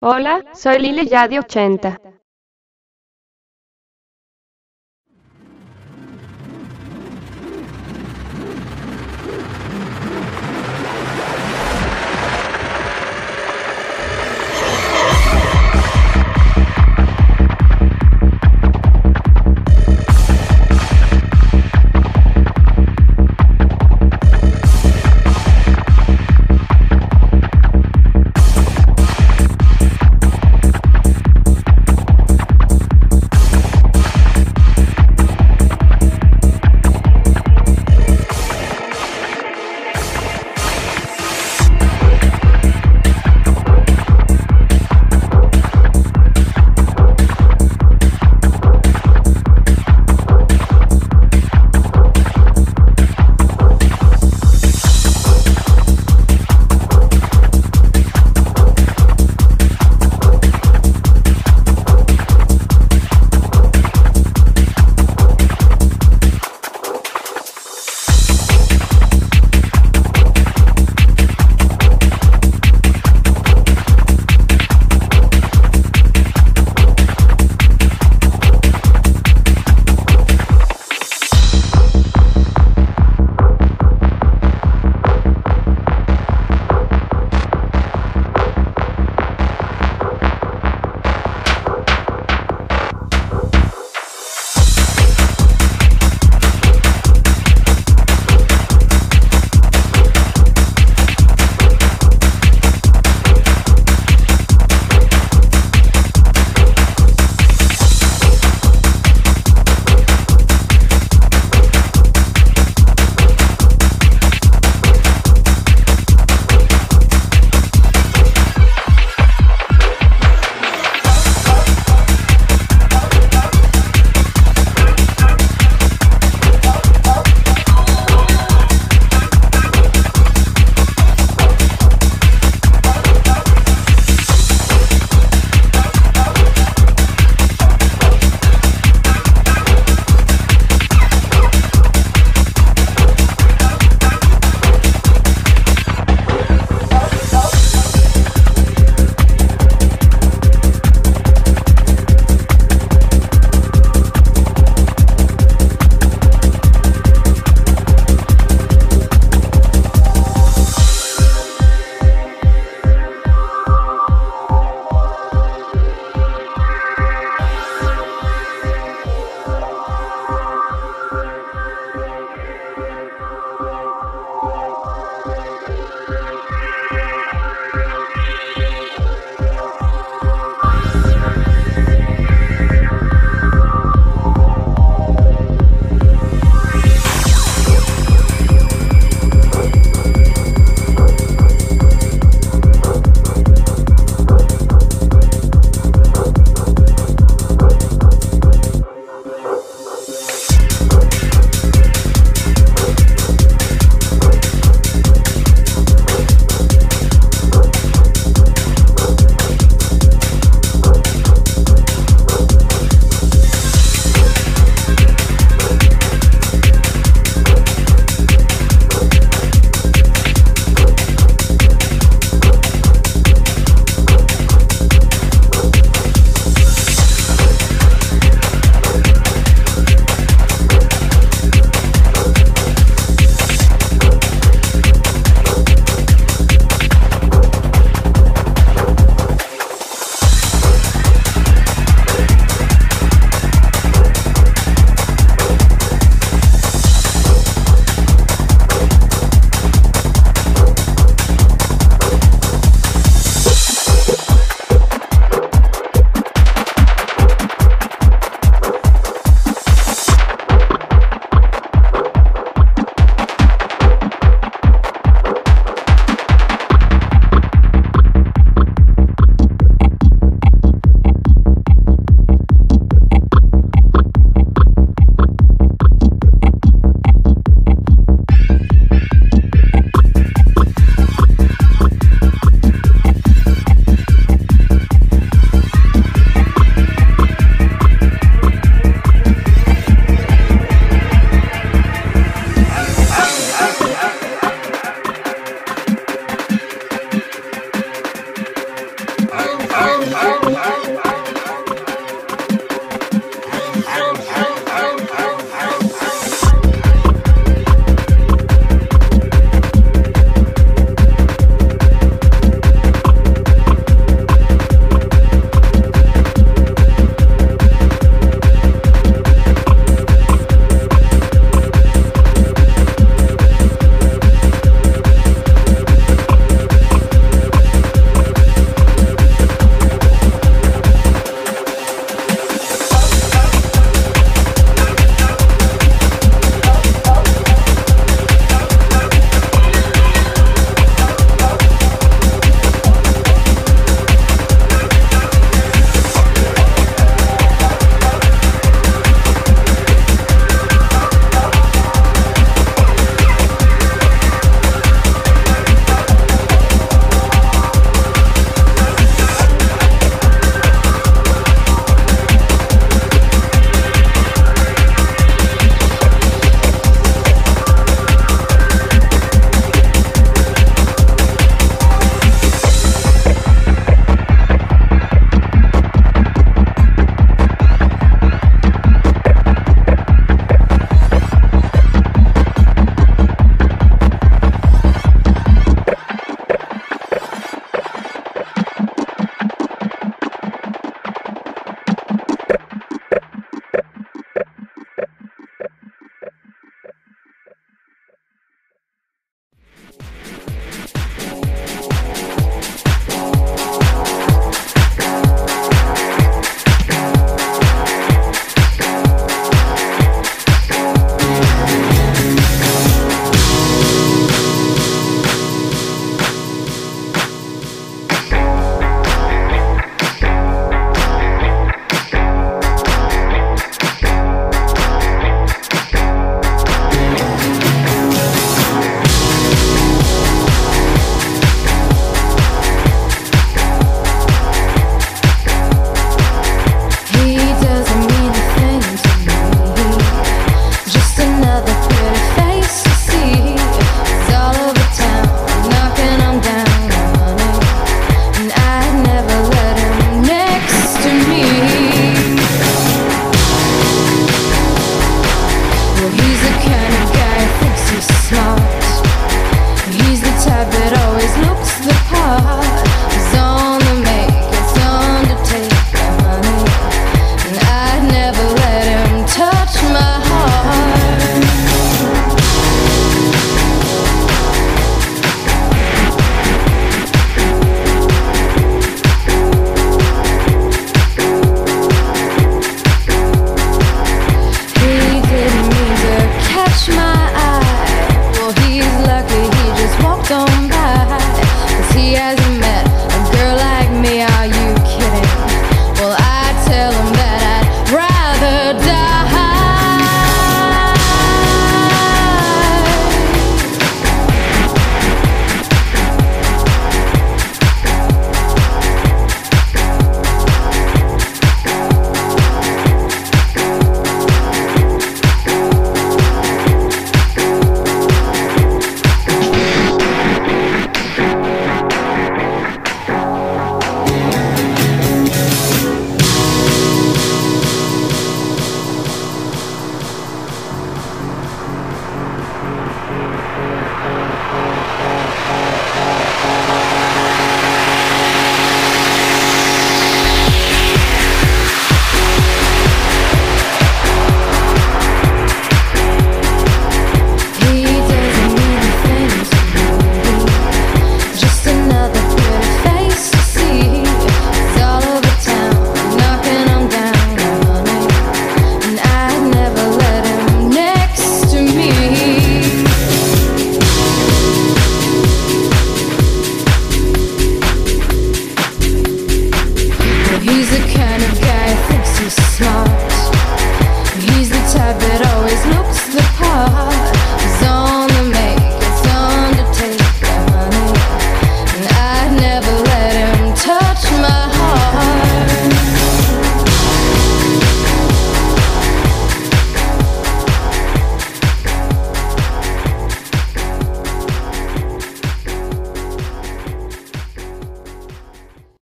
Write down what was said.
Hola, soy Lily Yadi 80.